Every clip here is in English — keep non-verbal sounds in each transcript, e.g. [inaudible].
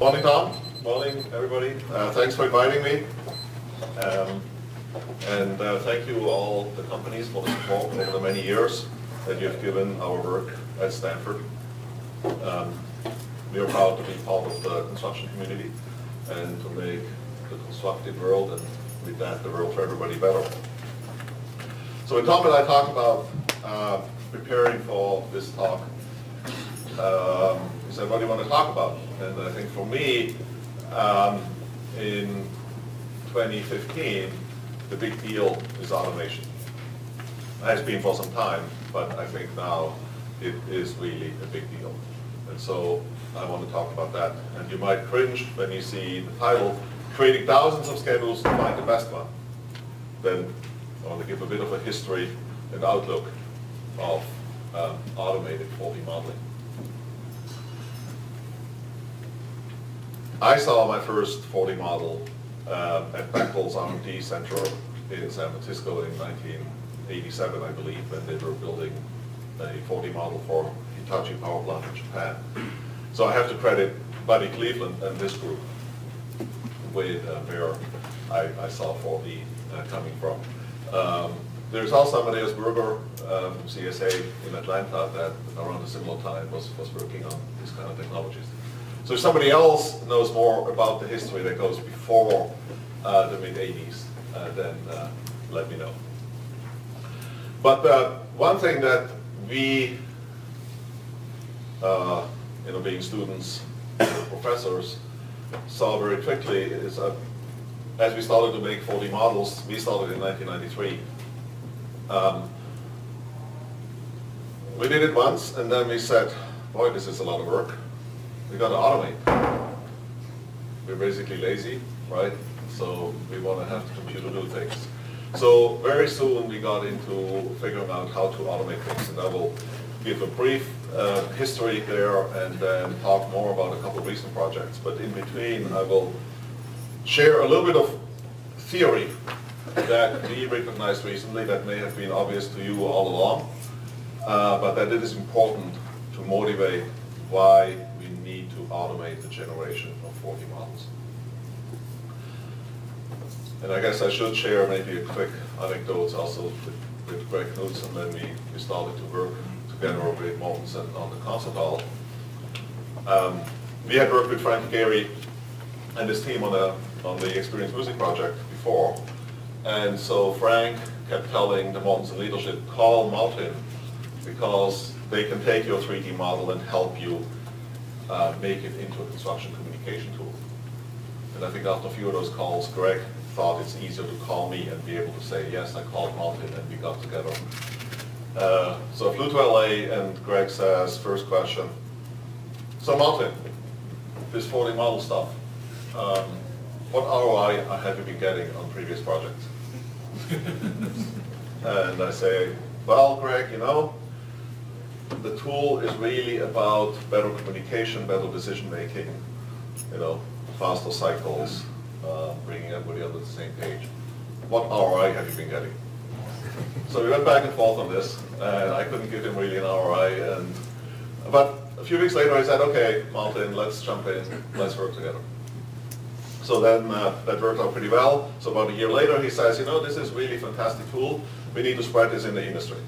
Morning, Tom. Morning, everybody. Uh, thanks for inviting me. Um, and uh, thank you all the companies for the support over the many years that you've given our work at Stanford. Um, we are proud to be part of the construction community and to make the constructed world and with that the world for everybody better. So when Tom and I talked about uh, preparing for this talk, um, he said, what do you want to talk about? And I think for me, um, in 2015, the big deal is automation. It has been for some time, but I think now it is really a big deal. And so I want to talk about that. And you might cringe when you see the title, Creating Thousands of Schedules to Find the Best One. Then I want to give a bit of a history and outlook of um, automated 4D modeling. I saw my first 4D model uh, at Bechtel's R&D Center in San Francisco in 1987, I believe, when they were building a 4D model for Hitachi power plant in Japan. So I have to credit Buddy Cleveland and this group with uh, where I, I, saw 4D uh, coming from. Um, there's also Amadeus Burger uh, from CSA in Atlanta that around a similar time was, was working on these kind of technologies. So if somebody else knows more about the history that goes before uh, the mid-80s, uh, then uh, let me know. But uh, one thing that we, uh, you know, being students, professors, saw very quickly is uh, as we started to make 4D models, we started in 1993. Um, we did it once, and then we said, boy, this is a lot of work we got to automate. We're basically lazy, right? So we want to have the computer do things. So very soon we got into figuring out how to automate things, and I will give a brief uh, history there and then talk more about a couple recent projects. But in between, I will share a little bit of theory that we recognized recently that may have been obvious to you all along, uh, but that it is important to motivate why automate the generation of 4D models. And I guess I should share maybe a quick anecdote also with, with Greg Knudsen when we, we started to work together with Mortenson on the CONCERT Um, we had worked with Frank Gehry and his team on, a, on the Experience Music project before. And so Frank kept telling the Mortenson leadership, call Martin because they can take your 3D model and help you uh, make it into a construction communication tool. And I think after a few of those calls, Greg thought it's easier to call me and be able to say, yes, I called Martin and we got together. Uh, so I flew to LA and Greg says, first question, so Martin, this 4D model stuff, um, what ROI have you been getting on previous projects? [laughs] and I say, well, Greg, you know, the tool is really about better communication, better decision making, you know, faster cycles, uh, bringing everybody on the same page. What ROI have you been getting? So we went back and forth on this, and I couldn't give him really an ROI. And but a few weeks later, I said, "Okay, Martin, let's jump in, let's work together." So then uh, that worked out pretty well. So about a year later, he says, "You know, this is really fantastic tool. We need to spread this in the industry.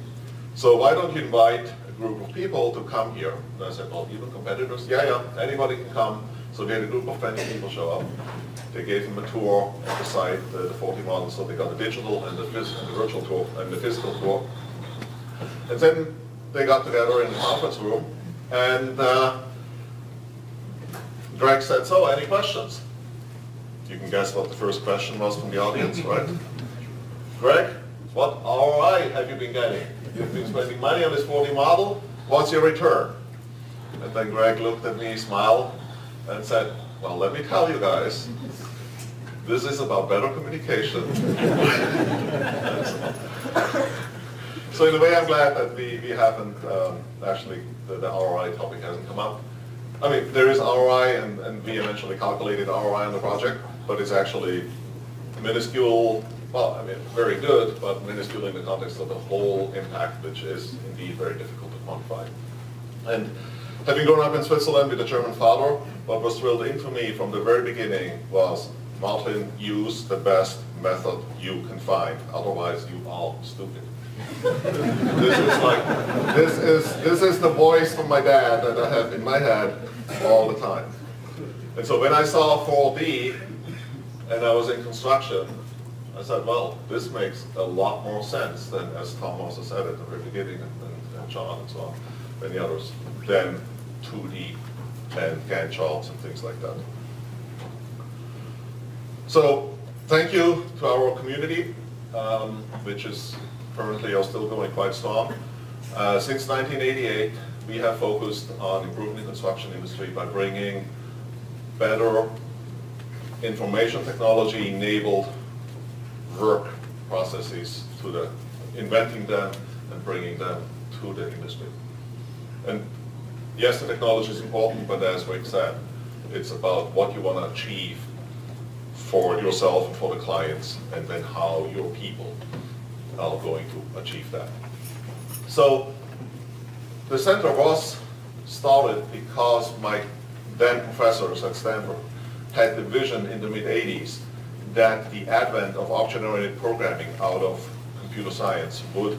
So why don't you invite group of people to come here. And I said, well, even competitors? Yeah, yeah, anybody can come. So we had a group of 20 people show up. They gave them a tour of the site, the, the 4D model, so they got the digital and the, and the virtual tour and the physical tour. And then they got together in the conference room and uh, Greg said, so any questions? You can guess what the first question was from the audience, right? [laughs] Greg, what ROI have you been getting? You've been spending money on this 4D model. What's your return? And then Greg looked at me, smiled, and said, well, let me tell you guys, this is about better communication. [laughs] so in a way, I'm glad that we, we haven't, um, actually, the, the ROI topic hasn't come up. I mean, there is ROI, and, and we eventually calculated ROI on the project, but it's actually minuscule well, I mean, very good, but minuscule in the context of the whole impact, which is indeed very difficult to quantify. And Having grown up in Switzerland with a German father, what was drilled into me from the very beginning was, Martin, use the best method you can find, otherwise you are stupid. [laughs] this is like, this is, this is the voice from my dad that I have in my head all the time. And so when I saw 4D and I was in construction, I said, well, this makes a lot more sense than, as Tom also said at the very beginning, and, and, and John and so on, many others, than 2D and Gantt charts and things like that. So thank you to our community, um, which is currently still going quite strong. Uh, since 1988, we have focused on improving the construction industry by bringing better information technology enabled work processes to the, inventing them and bringing them to the industry. And yes, the technology is important, but as Rick said, it's about what you want to achieve for yourself and for the clients, and then how your people are going to achieve that. So the center was started because my then professors at Stanford had the vision in the mid-80s that the advent of object-oriented programming out of computer science would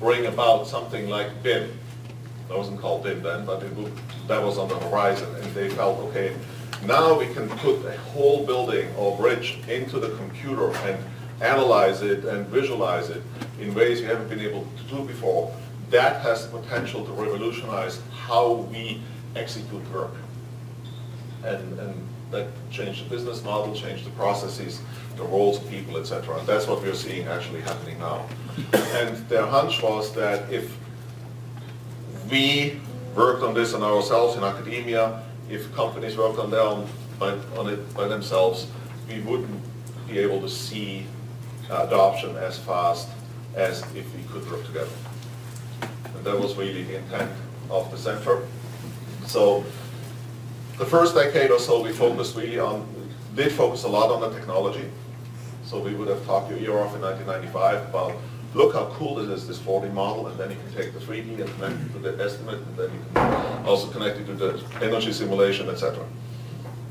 bring about something like BIM. That wasn't called BIM then, but would, that was on the horizon, and they felt, okay, now we can put a whole building or bridge into the computer and analyze it and visualize it in ways you haven't been able to do before. That has the potential to revolutionize how we execute work. And, and that changed the business model, changed the processes, the roles of people, etc. And that's what we're seeing actually happening now. And their hunch was that if we worked on this on ourselves in academia, if companies worked on, them, by, on it by themselves, we wouldn't be able to see uh, adoption as fast as if we could work together. And that was really the intent of the center. So the first decade or so we focused really on, did focus a lot on the technology. So we would have talked to Earoff in 1995 about, look how cool this is, this 4D model, and then you can take the 3D and connect it to the estimate, and then you can also connect it to the energy simulation, etc.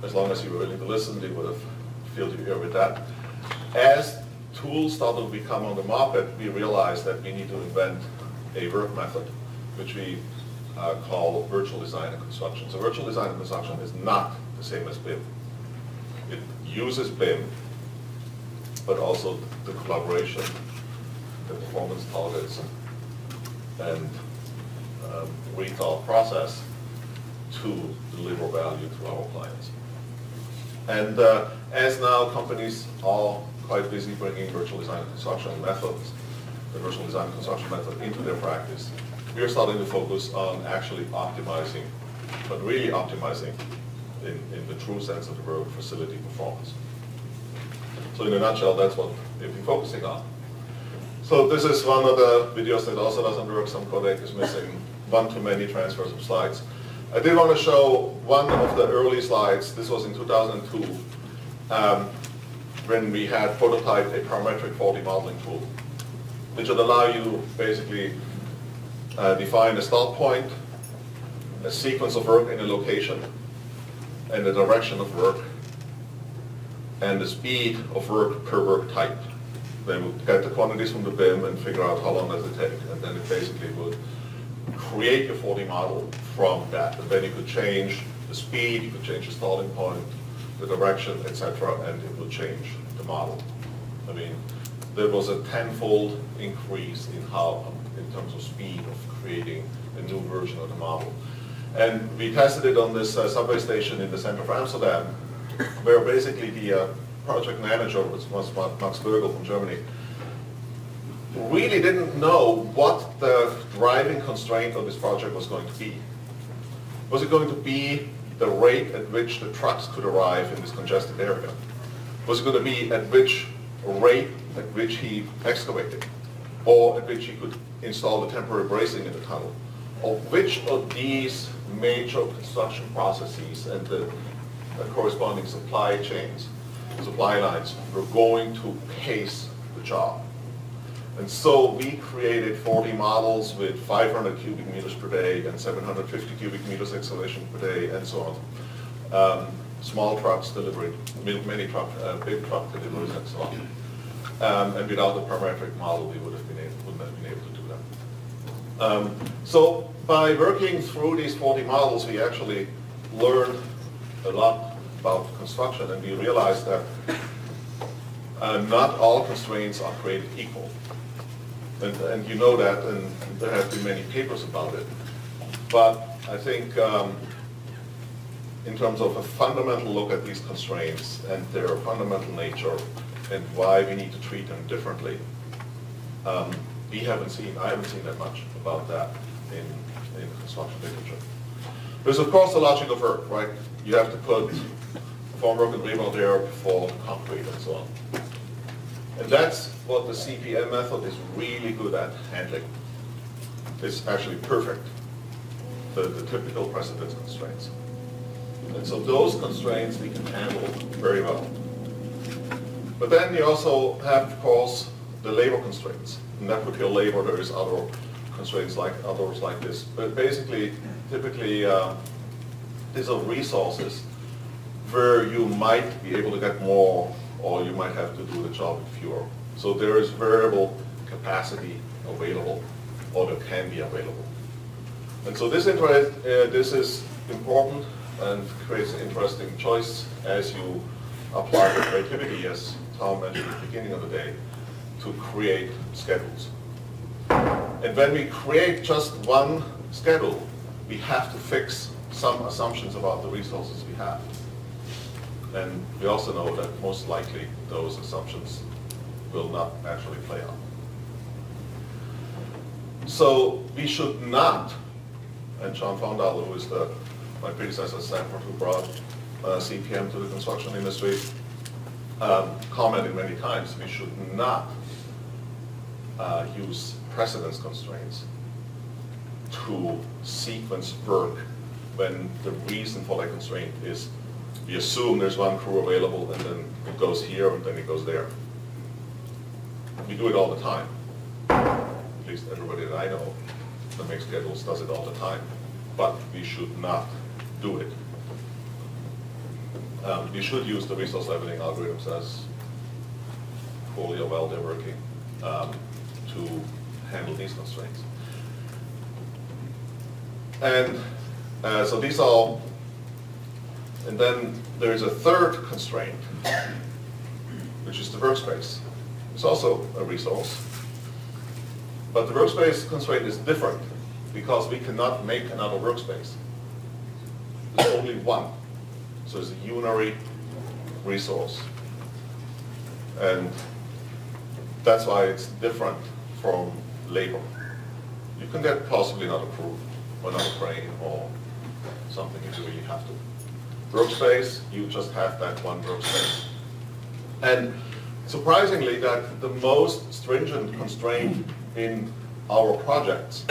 As long as you were willing to listen, they would have filled your ear with that. As tools started to become on the market, we realized that we need to invent a work method, which we uh, call virtual design and construction. So virtual design and construction is not the same as BIM. It uses BIM, but also the collaboration, the performance targets, and um, rethought process to deliver value to our clients. And uh, as now companies are quite busy bringing virtual design and construction methods, the virtual design and construction method into their practice, we are starting to focus on actually optimizing, but really optimizing in, in the true sense of the word facility performance. So in a nutshell, that's what we've been focusing on. So this is one of the videos that also doesn't work. Some codec is missing one too many transfers of slides. I did want to show one of the early slides. This was in 2002 um, when we had prototyped a parametric 4D modeling tool, which would allow you basically uh, define a start point, a sequence of work in a location, and the direction of work, and the speed of work per work type. Then we get the quantities from the BIM and figure out how long does it take, and then it basically would create your 4D model from that. And then you could change the speed, you could change the starting point, the direction, etc., and it would change the model. I mean, there was a tenfold increase in how in terms of speed of creating a new version of the model. And we tested it on this uh, subway station in the center of Amsterdam, where basically the uh, project manager, was, was Max Bögl from Germany, really didn't know what the driving constraint of this project was going to be. Was it going to be the rate at which the trucks could arrive in this congested area? Was it going to be at which rate at which he excavated? Or at which you could install the temporary bracing in the tunnel. Of which of these major construction processes and the, corresponding supply chains, supply lines, were going to pace the job. And so we created 40 models with 500 cubic meters per day and 750 cubic meters acceleration per day and so on. Um, small trucks delivering, many truck, uh, big truck deliveries and so on. Um, and without the parametric model, we would have been able, wouldn't have been able to do that. Um, so by working through these 40 models, we actually learned a lot about construction and we realized that uh, not all constraints are created equal. And, and you know that, and there have been many papers about it. But I think um, in terms of a fundamental look at these constraints and their fundamental nature and why we need to treat them differently, um, we haven't seen, I haven't seen that much about that in, in construction literature. There's of course the logic of work, right? You have to put formwork and rebar there for concrete and so on. And that's what the CPM method is really good at handling. It's actually perfect, the, the typical precedence constraints. And so those constraints we can handle very well. But then you also have, of course, the labor constraints. In that particular labor, there is other constraints like others like this. But basically, typically, uh, these are resources where you might be able to get more or you might have to do the job with fewer. So there is variable capacity available or that can be available. And so this, interest, uh, this is important and creates an interesting choice as you apply the creativity, as Tom mentioned at the beginning of the day, to create schedules. And when we create just one schedule, we have to fix some assumptions about the resources we have. And we also know that most likely those assumptions will not actually play out. So we should not, and John Fondahl, who is the, my predecessor at Stanford, who brought uh, CPM to the construction industry, um, commented many times, we should not uh, use precedence constraints to sequence work when the reason for that constraint is we assume there's one crew available and then it goes here and then it goes there. We do it all the time. At least everybody that I know that makes schedules does it all the time. But we should not do it. Um, we should use the resource leveling algorithms as poorly or well they're working um, to handle these constraints. And uh, so these are and then there's a third constraint, which is the workspace. It's also a resource. But the workspace constraint is different because we cannot make another workspace. There's only one. So it's a unary resource. And that's why it's different from labor. You can get possibly another crew, or another crane, or something if you really have to workspace, you just have that one workspace. And surprisingly, that the most stringent constraint in our projects,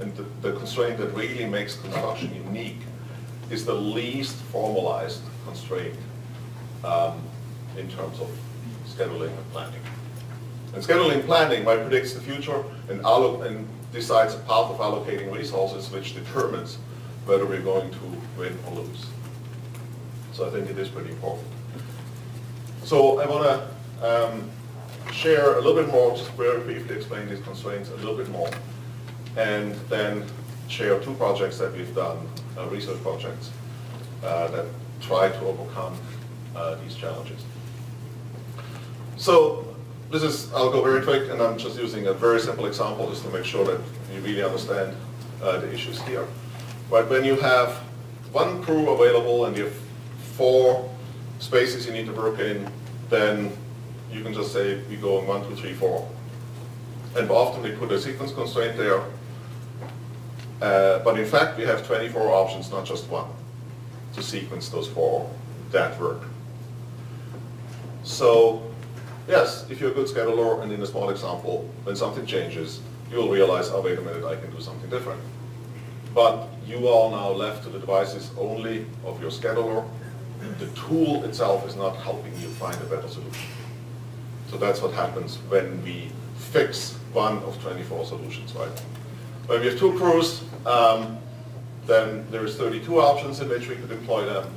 and the, the constraint that really makes construction unique, is the least formalized constraint um, in terms of scheduling and planning. And scheduling planning might predicts the future and, and decides a path of allocating resources which determines whether we're going to win or lose. So I think it is pretty important. So I want to um, share a little bit more, just very briefly explain these constraints a little bit more, and then share two projects that we've done, uh, research projects, uh, that try to overcome uh, these challenges. So this is, I'll go very quick, and I'm just using a very simple example just to make sure that you really understand uh, the issues here. But when you have one crew available and you have four spaces you need to work in, then you can just say we go in one, two, three, four. And often they put a sequence constraint there. Uh, but in fact, we have 24 options, not just one, to sequence those four that work. So, yes, if you're a good scheduler, and in a small example, when something changes, you will realize, oh, wait a minute, I can do something different. But you are now left to the devices only of your scheduler, the tool itself is not helping you find a better solution. So that's what happens when we fix one of 24 solutions, right? When we have two crews, um, then there's 32 options in which we could employ them.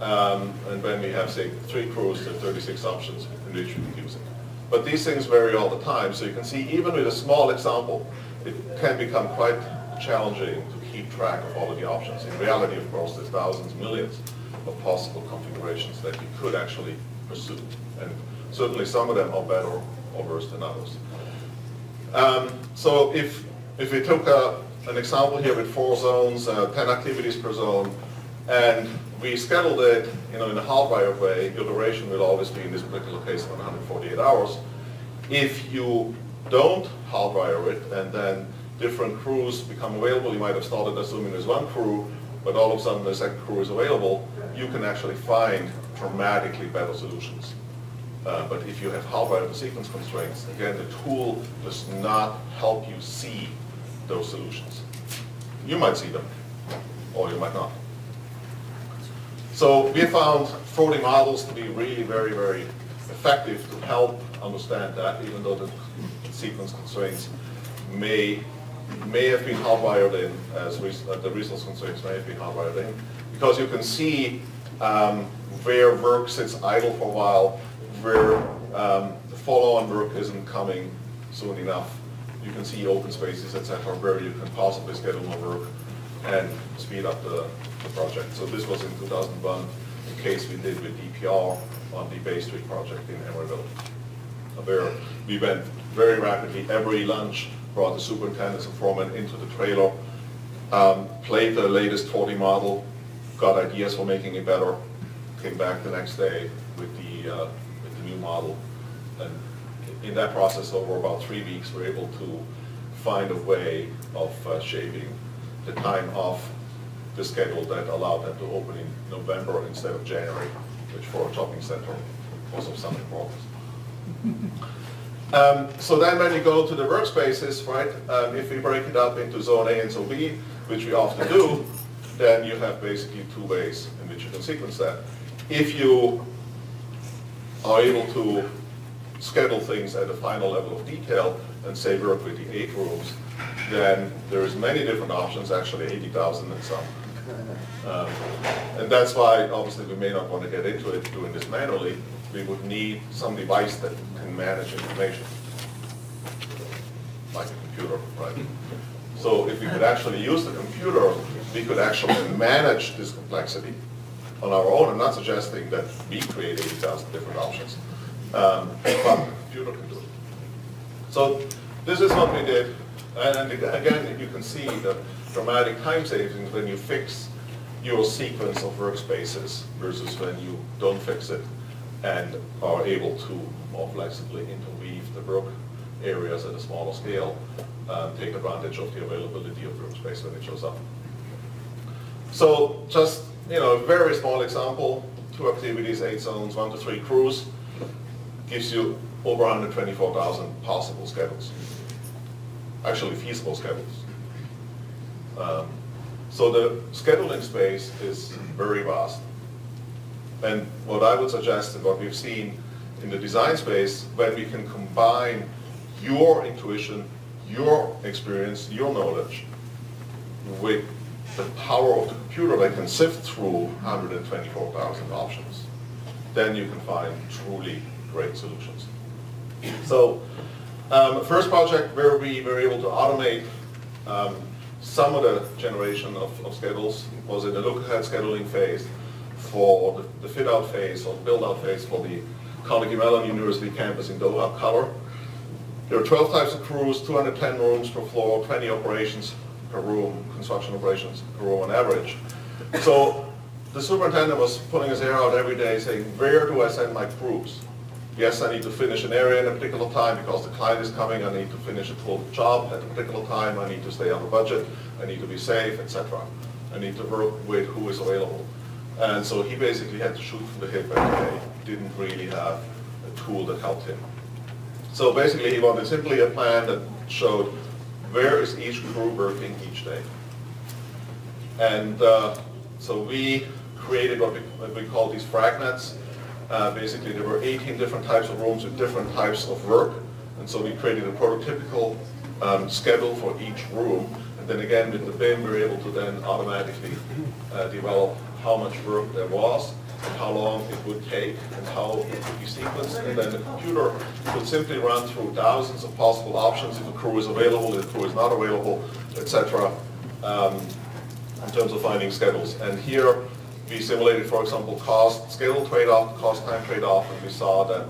Um, and when we have, say, three crews, there are 36 options in which we could use it. But these things vary all the time, so you can see even with a small example, it can become quite challenging to keep track of all of the options. In reality, of course, there's thousands, millions of possible configurations that you could actually pursue. And certainly some of them are better or worse than others. Um, so if, if we took a, an example here with four zones, uh, 10 activities per zone, and we scheduled it you know, in a hardwired way, your duration will always be, in this particular case, 148 hours. If you don't hardwire it, and then different crews become available, you might have started assuming there's one crew, but all of a sudden the second crew is available, you can actually find dramatically better solutions. Uh, but if you have hardwired sequence constraints, again, the tool does not help you see those solutions. You might see them, or you might not. So we found 4D models to be really very, very effective to help understand that, even though the sequence constraints may may have been hardwired in, as uh, the resource constraints may have been hardwired in, because you can see um, where work sits idle for a while, where um, the follow-on work isn't coming soon enough. You can see open spaces, etc., where you can possibly schedule more work and speed up the, the project. So this was in 2001, a case we did with DPR on the Bay Street project in Emeryville, where we went very rapidly every lunch, brought the superintendents and foremen into the trailer, um, played the latest 4D model, got ideas for making it better, came back the next day with the, uh, with the new model. And in that process, over about three weeks, we are able to find a way of uh, shaving the time off the schedule that allowed them to open in November instead of January, which for a shopping center was of some importance. [laughs] Um, so then when you go to the workspaces, right, um, if we break it up into zone A and zone B, which we often do, then you have basically two ways in which you can sequence that. If you are able to schedule things at a final level of detail and say work with the eight rooms, then there's many different options, actually 80,000 and some. Um, and that's why obviously we may not want to get into it doing this manually. We would need some device that can manage information, like a computer, right? So if we could actually use the computer, we could actually manage this complexity on our own. I'm not suggesting that we create 80,000 different options, um, but the computer can do it. So this is what we did. And again, you can see the dramatic time savings when you fix your sequence of workspaces versus when you don't fix it and are able to more flexibly interweave the work areas at a smaller scale, uh, take advantage of the availability of workspace when it shows up. So just, you know, a very small example, two activities, eight zones, one to three crews, gives you over 124,000 possible schedules actually feasible schedules. Um, so the scheduling space is very vast. And what I would suggest and what we've seen in the design space, when we can combine your intuition, your experience, your knowledge with the power of the computer that can sift through 124,000 options, then you can find truly great solutions. So um, first project where we were able to automate um, some of the generation of, of, schedules was in the look-ahead scheduling phase for the, the fit-out phase or build-out phase for the Carnegie Mellon University campus in Doha, Qatar. There are 12 types of crews, 210 rooms per floor, 20 operations per room, construction operations per room on average. So the superintendent was pulling his hair out every day saying, where do I send my crews? Yes, I need to finish an area in a particular time because the client is coming. I need to finish a full job at a particular time. I need to stay on the budget. I need to be safe, etc. I need to work with who is available. And so he basically had to shoot from the hip every day. He didn't really have a tool that helped him. So basically he wanted simply a plan that showed where is each crew working each day. And uh, so we created what we, what we call these fragnets. Uh, basically, there were 18 different types of rooms with different types of work, And so we created a prototypical um, schedule for each room. And then again, with the BIM, we're able to then automatically uh, develop how much work there was, and how long it would take, and how it would be sequenced. And then the computer could simply run through thousands of possible options if a crew is available, if a crew is not available, etc. Um, in terms of finding schedules. And here we simulated, for example, cost, schedule trade-off, cost time trade-off, and we saw that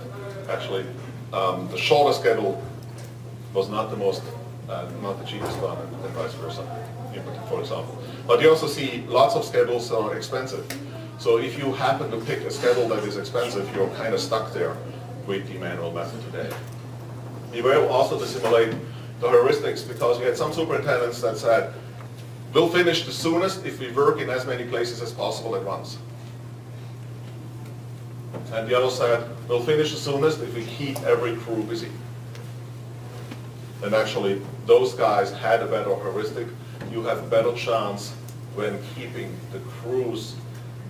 actually um, the shorter schedule was not the most, uh, not the cheapest one, and, vice versa, for example. But you also see lots of schedules that are expensive. So if you happen to pick a schedule that is expensive, you're kind of stuck there with the manual method today. We were able also to simulate the heuristics because we had some superintendents that said, we'll finish the soonest if we work in as many places as possible at once. And the other said, we'll finish the soonest if we keep every crew busy. And actually, those guys had a better heuristic. You have a better chance when keeping the crews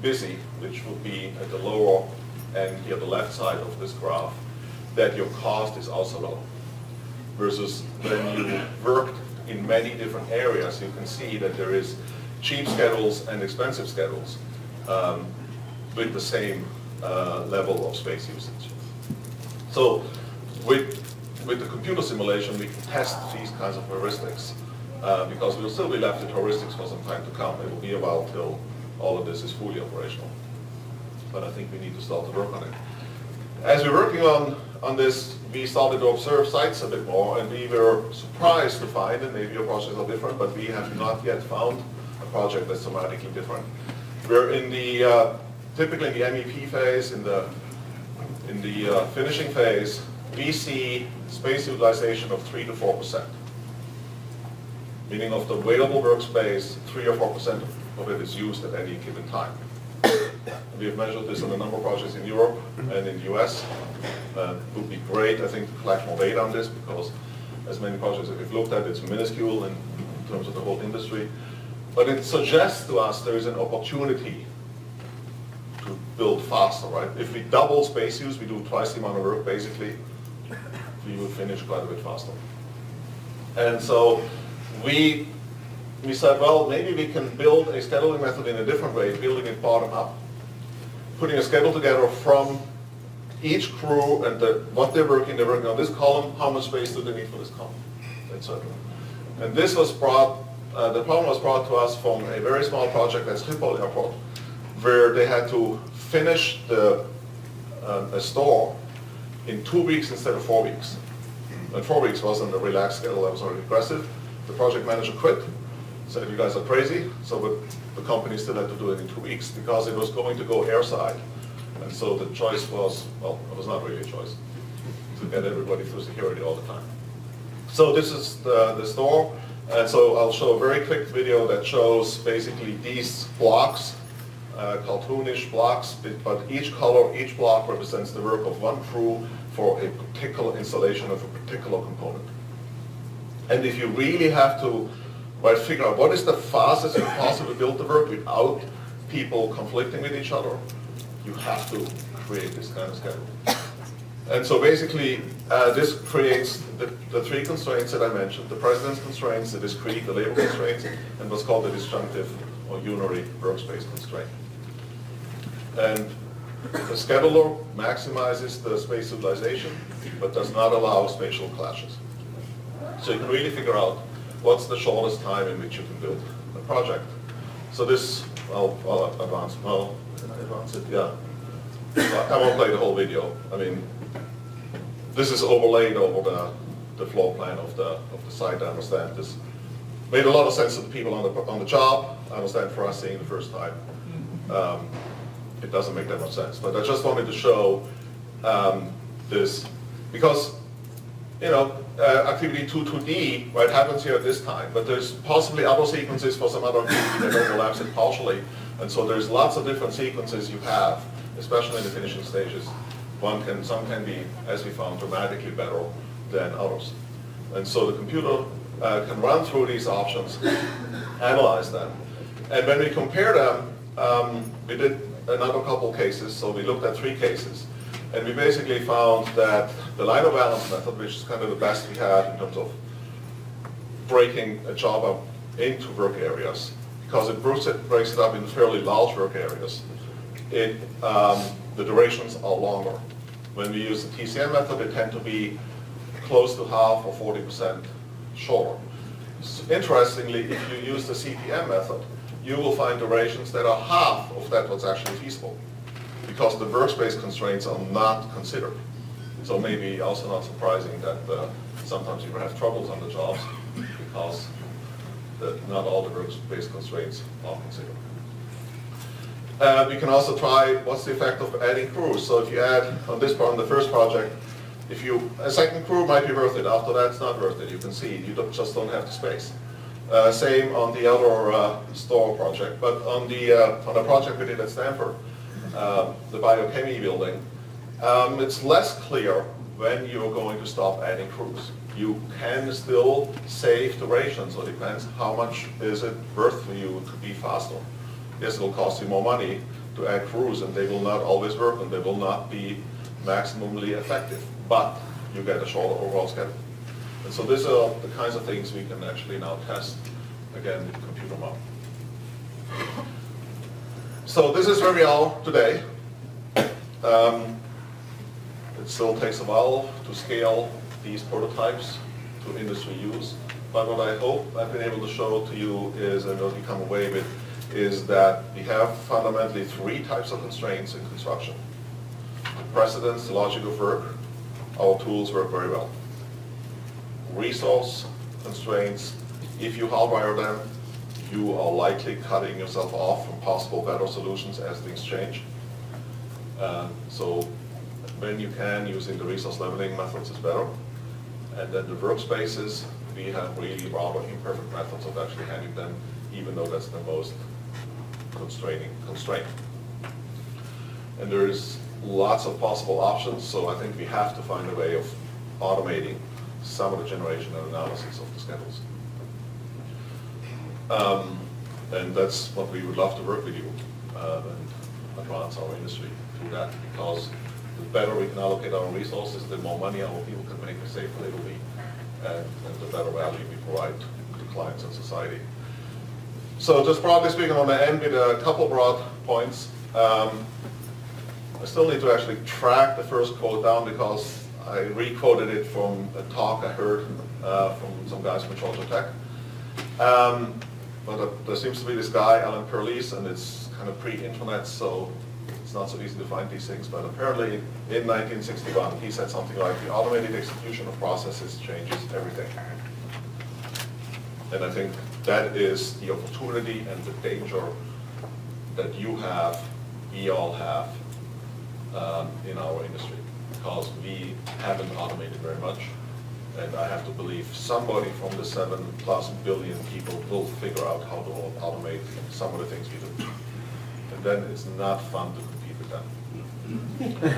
busy, which would be at the lower end here, the left side of this graph, that your cost is also low. Versus when you worked in many different areas, you can see that there is cheap schedules and expensive schedules um, with the same uh, level of space usage. So with, with the computer simulation, we can test these kinds of heuristics uh, because we'll still be left with heuristics for some time to come. It will be a while till all of this is fully operational. But I think we need to start to work on it. As we're working on, on this, we started to observe sites a bit more, and we were surprised to find, and maybe your projects are different, but we have not yet found a project that's dramatically different. We're in the, uh, typically in the MEP phase, in the, in the uh, finishing phase, we see space utilization of 3 to 4%. Meaning of the available workspace, 3 or 4% of it is used at any given time. We have measured this on a number of projects in Europe and in the US. Uh, it would be great, I think, to collect more data on this because as many projects that we've looked at, it's minuscule in, in terms of the whole industry. But it suggests to us there is an opportunity to build faster, right? If we double space use, we do twice the amount of work basically, we would finish quite a bit faster. And so we we said, well, maybe we can build a scheduling method in a different way, building it bottom up. Putting a schedule together from each crew and the, what they're working, they're working on this column, how much space do they need for this column, etc. And this was brought, uh, the problem was brought to us from a very small project at Schiphol Airport, where they had to finish the, uh, a store in two weeks instead of four weeks. And four weeks wasn't a relaxed schedule, that was already aggressive. The project manager quit, said you guys are crazy, so the company still had to do it in two weeks because it was going to go airside. And so the choice was, well, it was not really a choice, to get everybody through security all the time. So this is the, the store, and so I'll show a very quick video that shows basically these blocks, uh, cartoonish blocks, but each color, each block represents the work of one crew for a particular installation of a particular component. And if you really have to right, figuring out what is the fastest you can possibly build the work without people conflicting with each other, you have to create this kind of schedule. And so basically, uh, this creates the, the, three constraints that I mentioned, the precedence constraints, the discrete, the labor constraints, and what's called the disjunctive or unary workspace constraint. And the scheduler maximizes the space utilization, but does not allow spatial clashes. So you can really figure out what's the shortest time in which you can build a project. So this, I'll, I'll advance, well, advance it? Yeah. I won't play the whole video. I mean, this is overlaid over the, the floor plan of the, of the site, I understand. This made a lot of sense to the people on the, on the job. I understand for us seeing the first time. Um, it doesn't make that much sense. But I just wanted to show um, this, because, you know, uh, activity 2 2D, right, happens here at this time, but there's possibly other sequences for some other activity that overlaps it partially. And so there's lots of different sequences you have, especially in the finishing stages. One can, some can be, as we found, dramatically better than others. And so the computer uh, can run through these options, analyze them. And when we compare them, um, we did another couple cases, so we looked at three cases. And we basically found that the line of balance method, which is kind of the best we had in terms of breaking a job up into work areas, because it breaks it, breaks it up in fairly large work areas, it, um, the durations are longer. When we use the TCM method, they tend to be close to half or 40% shorter. S- Interestingly, if you use the CPM method, you will find durations that are half of that what's actually feasible, because the workspace constraints are not considered. So maybe also not surprising that uh, sometimes you have troubles on the jobs, because the- not all the workspace constraints are considered. Uh, we can also try what's the effect of adding crews. So if you add on this part, on the first project, if you a second crew might be worth it. After that, it's not worth it. You can see you don't, just don't have the space. Uh, same on the other uh, store project, but on the uh, on the project we did at Stanford, uh, the biochemistry building, um, it's less clear when you're going to stop adding crews. You can still save duration, so it depends how much is it worth for you to be faster. Yes, it'll cost you more money to add crews, and they will not always work, and they will not be maximally effective, but you get a shorter overall schedule. And so these are the kinds of things we can actually now test, again, with computer model. So this is where we are today. Um, It still takes a while to scale these prototypes to industry use, but what I hope I've been able to show to you is, and what you come away with, is that we have fundamentally three types of constraints in construction. Precedence, the logic of work, our tools work very well. Resource constraints, if you hardwire them, you are likely cutting yourself off from possible better solutions as things change. Uh, So when you can, using the resource leveling methods is better. And then the workspaces, we have really rather imperfect methods of actually handling them, even though that's the most constraining constraint. And there is lots of possible options, so I think we have to find a way of automating some of the generation and analysis of the schedules. Um, And that's what we would love to work with you uh, and advance our industry through that, because the better we can allocate our resources, the more money our people can make, the safer they will be, and and the better value we provide to clients and society. So just broadly speaking, on to end with a couple broad points. Um, I still need to actually track the first quote down because I re-quoted it from a talk I heard uh, from some guys from Georgia Tech. Um, But uh, there seems to be this guy, Alan Perlis, and it's kind of pre-internet, so it's not so easy to find these things, but apparently in 1961, he said something like, the automated execution of processes changes everything. And I think that is the opportunity and the danger that you have, we all have, um, in our industry, because we haven't automated very much. And I have to believe somebody from the seven plus billion people will figure out how to automate some of the things we do. And then it's not fun to compete with them. [laughs]